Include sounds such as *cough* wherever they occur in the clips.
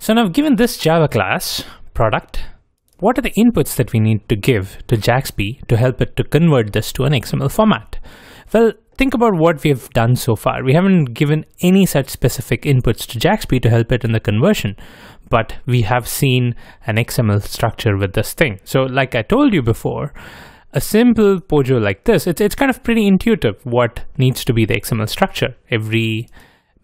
So now given this Java class, product, what are the inputs that we need to give to JAXB to help it to convert this to an XML format? Well, think about what we have done so far. We haven't given any such specific inputs to JAXB to help it in the conversion, but we have seen an XML structure with this thing. So like I told you before, a simple Pojo like this, it's, it's kind of pretty intuitive what needs to be the XML structure. Every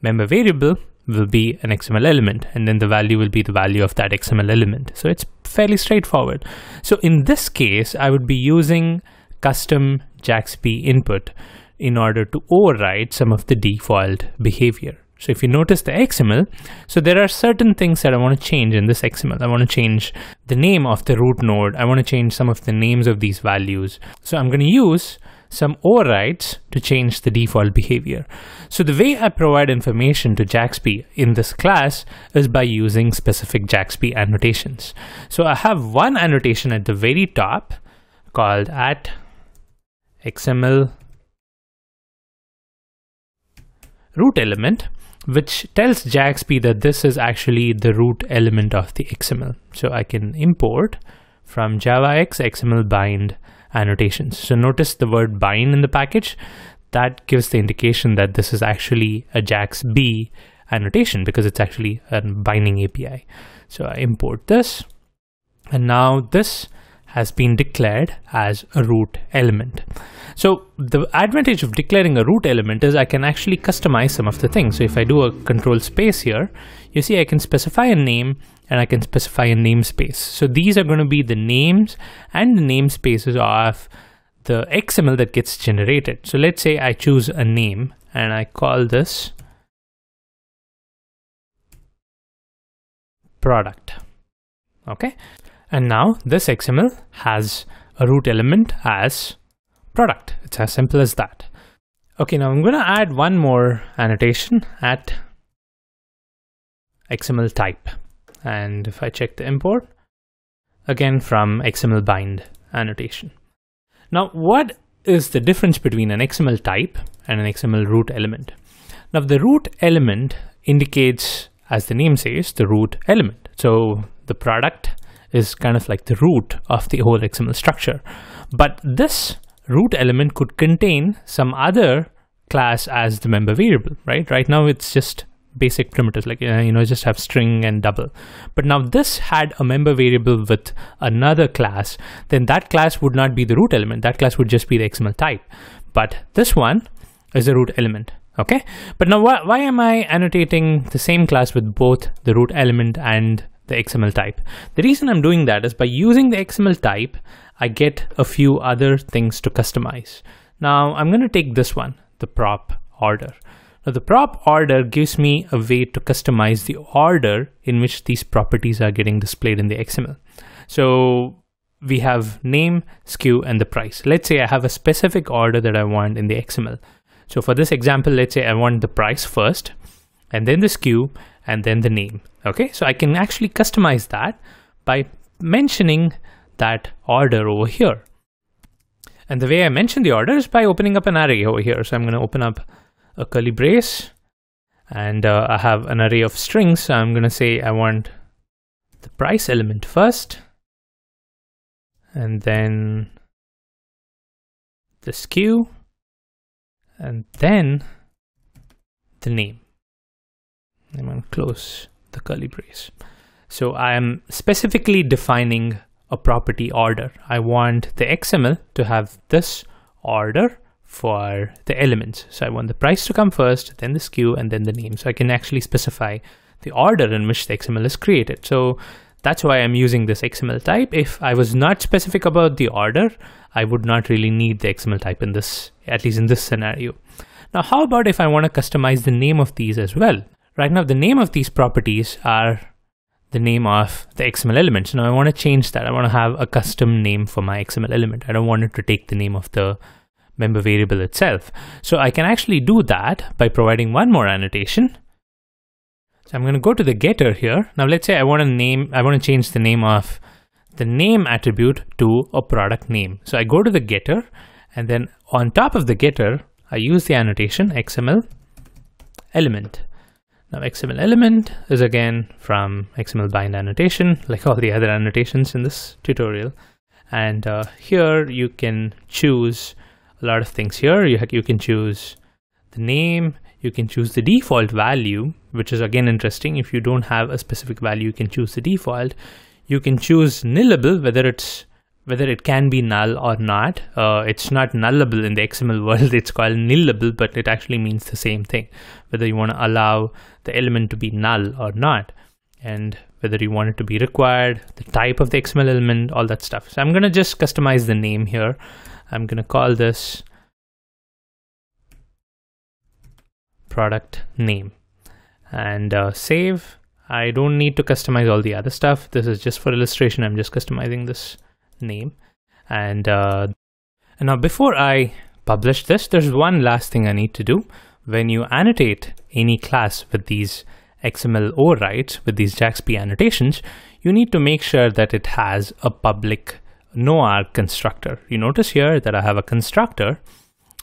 member variable will be an XML element, and then the value will be the value of that XML element. So it's fairly straightforward. So in this case, I would be using custom JAXB input in order to override some of the default behavior. So if you notice the XML, so there are certain things that I want to change in this XML. I want to change the name of the root node. I want to change some of the names of these values. So I'm going to use some overrides to change the default behavior. So the way I provide information to JAXB in this class is by using specific JAXB annotations. So I have one annotation at the very top called at XML root element, which tells JAXB that this is actually the root element of the XML. So I can import from JavaX XML bind annotations. So notice the word bind in the package. That gives the indication that this is actually a JAXB annotation because it's actually a binding API. So I import this and now this has been declared as a root element. So the advantage of declaring a root element is I can actually customize some of the things. So if I do a control space here, you see I can specify a name and I can specify a namespace. So these are going to be the names and the namespaces of the XML that gets generated. So let's say I choose a name and I call this product. Okay. And now this XML has a root element as product. It's as simple as that. Okay, now I'm going to add one more annotation at XML type. And if I check the import, again from XML bind annotation. Now, what is the difference between an XML type and an XML root element? Now, the root element indicates, as the name says, the root element. So the product is kind of like the root of the whole XML structure. But this root element could contain some other class as the member variable, right? Right now it's just basic primitives like uh, you know just have string and double but now this had a member variable with another class then that class would not be the root element that class would just be the xml type but this one is the root element okay but now wh why am i annotating the same class with both the root element and the XML type. The reason I'm doing that is by using the XML type, I get a few other things to customize. Now I'm going to take this one, the prop order. Now the prop order gives me a way to customize the order in which these properties are getting displayed in the XML. So we have name, SKU, and the price. Let's say I have a specific order that I want in the XML. So for this example, let's say I want the price first, and then the SKU, and then the name. Okay, so I can actually customize that by mentioning that order over here. And the way I mention the order is by opening up an array over here. So I'm going to open up a curly brace and uh, I have an array of strings. So I'm going to say I want the price element first and then the SKU and then the name. I'm going to close the curly brace. So I am specifically defining a property order. I want the XML to have this order for the elements. So I want the price to come first, then the SKU, and then the name. So I can actually specify the order in which the XML is created. So that's why I'm using this XML type. If I was not specific about the order, I would not really need the XML type in this, at least in this scenario. Now, how about if I want to customize the name of these as well? Right now, the name of these properties are the name of the XML element. So now I want to change that. I want to have a custom name for my XML element. I don't want it to take the name of the member variable itself. So I can actually do that by providing one more annotation. So I'm going to go to the getter here. Now let's say I want to name, I want to change the name of the name attribute to a product name. So I go to the getter and then on top of the getter, I use the annotation XML element. Now XML element is again from XML bind annotation, like all the other annotations in this tutorial. And uh, here you can choose a lot of things here. You, you can choose the name, you can choose the default value, which is again interesting. If you don't have a specific value, you can choose the default. You can choose nullable, whether it's whether it can be null or not. Uh, it's not nullable in the XML world, *laughs* it's called nullable, but it actually means the same thing. Whether you want to allow the element to be null or not, and whether you want it to be required, the type of the XML element, all that stuff. So I'm going to just customize the name here. I'm going to call this product name and uh, save. I don't need to customize all the other stuff. This is just for illustration. I'm just customizing this name. And, uh, and now before I publish this, there's one last thing I need to do. When you annotate any class with these XML overrides, with these JAXB annotations, you need to make sure that it has a public no-arg constructor. You notice here that I have a constructor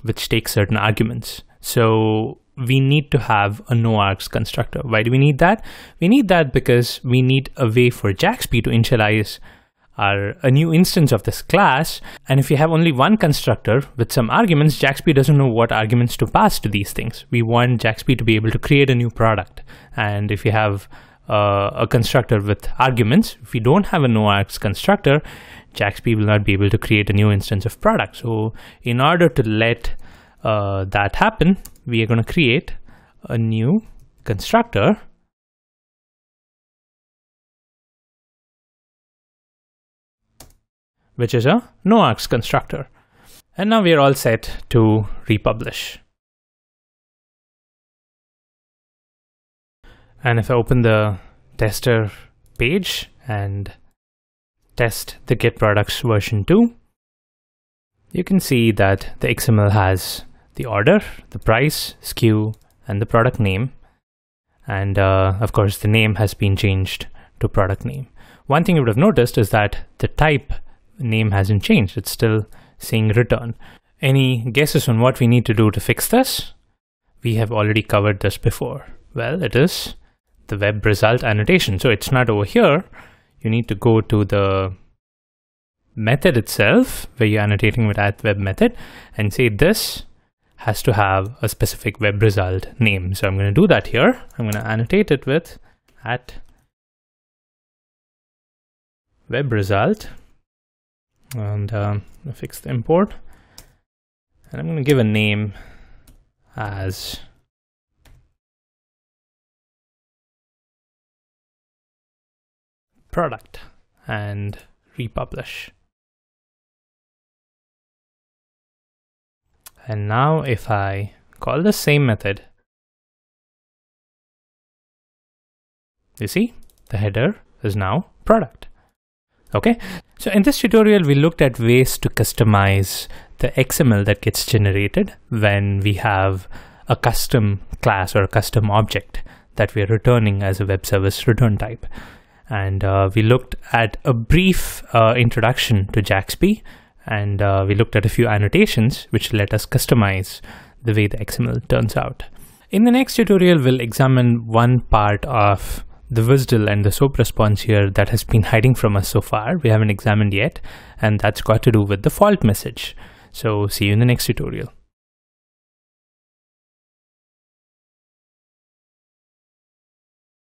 which takes certain arguments. So we need to have a no-args constructor. Why do we need that? We need that because we need a way for JAXB to initialize are a new instance of this class. And if you have only one constructor with some arguments, JAXB doesn't know what arguments to pass to these things. We want JAXB to be able to create a new product. And if you have uh, a constructor with arguments, if we don't have a no-args constructor, JAXB will not be able to create a new instance of product. So in order to let uh, that happen, we are going to create a new constructor which is a no-args constructor. And now we are all set to republish. And if I open the tester page and test the Git products version 2, you can see that the XML has the order, the price, SKU, and the product name. And uh, of course, the name has been changed to product name. One thing you would have noticed is that the type name hasn't changed. It's still saying return. Any guesses on what we need to do to fix this? We have already covered this before. Well, it is the web result annotation. So it's not over here. You need to go to the method itself where you're annotating with at web method and say this has to have a specific web result name. So I'm going to do that here. I'm going to annotate it with at web result and um, fix the import. And I'm going to give a name as product and republish. And now if I call the same method you see the header is now product Okay, so in this tutorial, we looked at ways to customize the XML that gets generated when we have a custom class or a custom object that we are returning as a web service return type. And uh, we looked at a brief uh, introduction to JAXB, and uh, we looked at a few annotations which let us customize the way the XML turns out. In the next tutorial, we'll examine one part of the WSDL and the SOAP response here that has been hiding from us so far. We haven't examined yet, and that's got to do with the fault message. So see you in the next tutorial.